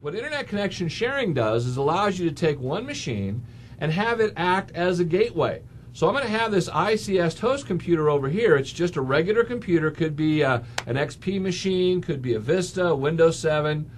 What internet connection sharing does is allows you to take one machine and have it act as a gateway. So I'm going to have this ICS host computer over here. It's just a regular computer. Could be uh, an XP machine, could be a Vista, Windows 7,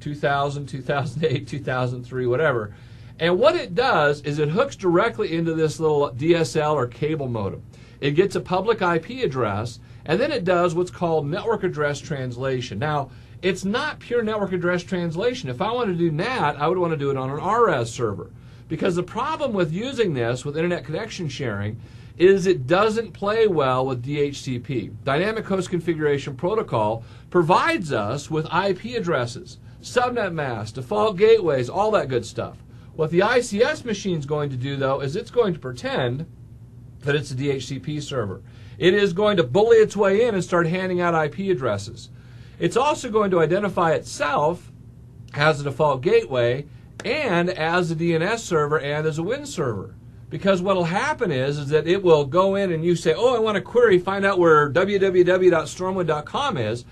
2000, 2008, 2003, whatever. And what it does is it hooks directly into this little DSL or cable modem. It gets a public IP address, and then it does what's called network address translation. Now, it's not pure network address translation. If I want to do NAT, I would want to do it on an RS server. Because the problem with using this with internet connection sharing is it doesn't play well with DHCP. Dynamic Host Configuration Protocol provides us with IP addresses, subnet masks, default gateways, all that good stuff. What the ICS machine is going to do, though, is it's going to pretend that it's a DHCP server. It is going to bully its way in and start handing out IP addresses. It's also going to identify itself as a default gateway and as a DNS server and as a WINS server. Because what will happen is, is that it will go in and you say, oh, I want to query, find out where www.stormwind.com is.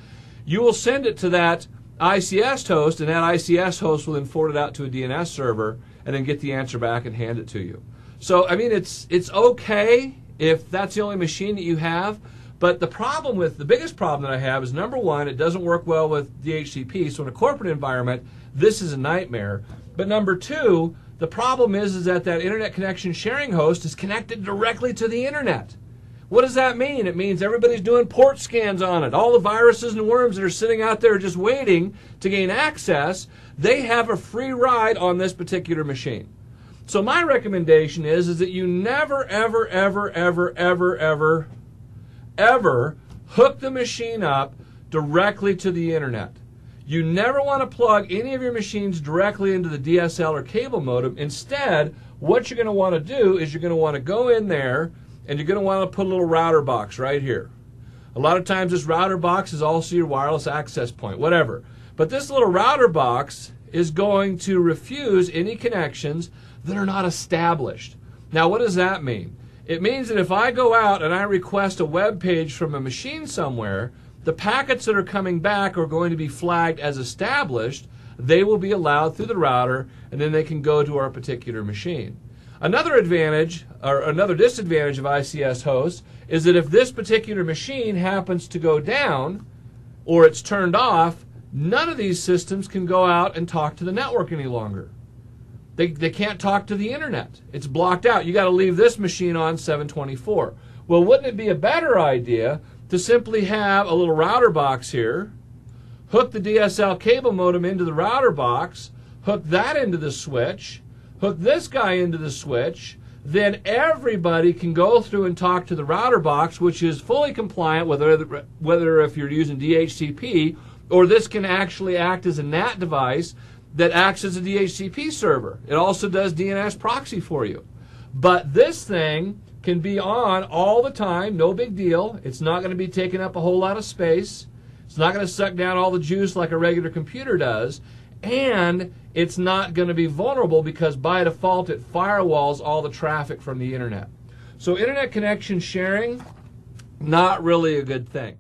You will send it to that ICS host, and that ICS host will then forward it out to a DNS server and then get the answer back and hand it to you. So, I mean, it's, it's okay if that's the only machine that you have. But the problem with the biggest problem that I have is number one, it doesn't work well with DHCP. So in a corporate environment, this is a nightmare. But number two, the problem is, is that that internet connection sharing host is connected directly to the internet. What does that mean? It means everybody's doing port scans on it. All the viruses and worms that are sitting out there just waiting to gain access, they have a free ride on this particular machine. So my recommendation is, is that you never, ever, ever, ever, ever, ever, ever hook the machine up directly to the internet. You never want to plug any of your machines directly into the DSL or cable modem. Instead, what you're going to want to do is you're going to want to go in there and you're going to want to put a little router box right here. A lot of times this router box is also your wireless access point, whatever. But this little router box is going to refuse any connections that are not established. Now, what does that mean? It means that if I go out and I request a web page from a machine somewhere, the packets that are coming back are going to be flagged as established. They will be allowed through the router, and then they can go to our particular machine. Another advantage, or another disadvantage of ICS hosts, is that if this particular machine happens to go down, or it's turned off, none of these systems can go out and talk to the network any longer. They, they can't talk to the internet. It's blocked out. You got to leave this machine on 724. Well, wouldn't it be a better idea to simply have a little router box here, hook the DSL cable modem into the router box, hook that into the switch, hook this guy into the switch, then everybody can go through and talk to the router box, which is fully compliant whether, whether if you're using DHCP or this can actually act as a NAT device that acts as a DHCP server. It also does DNS proxy for you. But this thing can be on all the time, no big deal. It's not going to be taking up a whole lot of space. It's not going to suck down all the juice like a regular computer does. And it's not going to be vulnerable because by default it firewalls all the traffic from the internet. So internet connection sharing, not really a good thing.